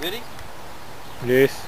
Ready? Yes.